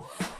Ooh.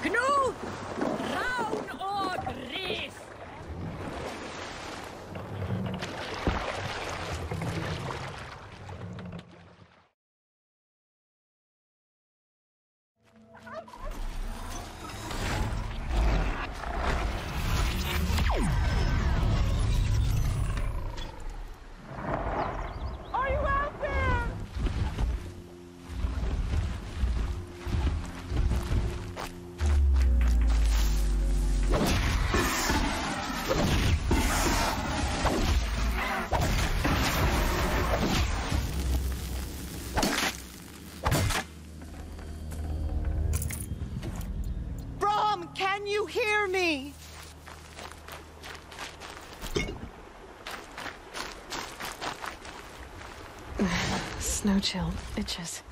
Och can you hear me? Snow chill itches.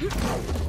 Hmph!